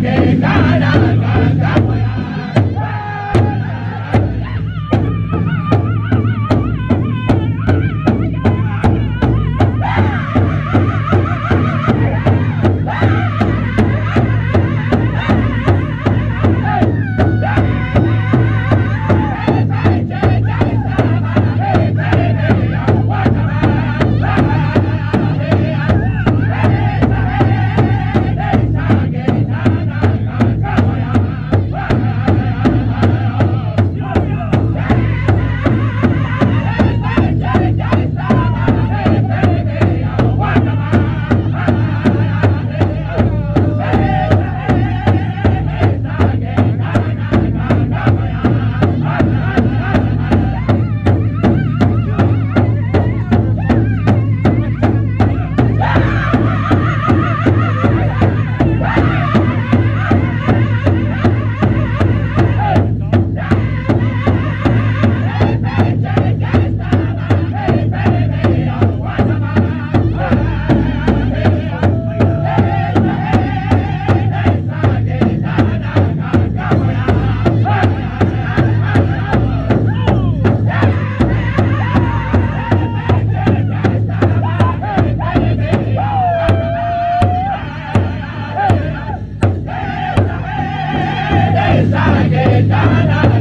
que que